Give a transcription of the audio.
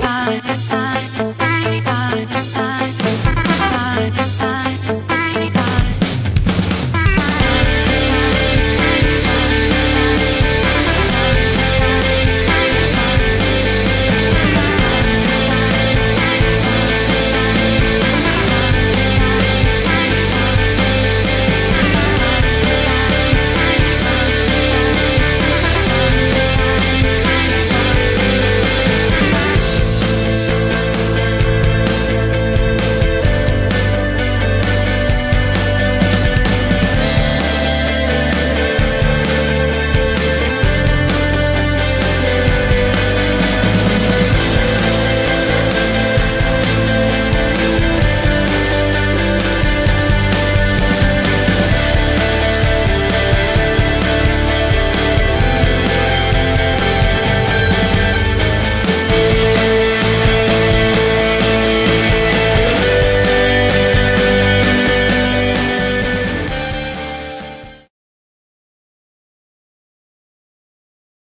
I, I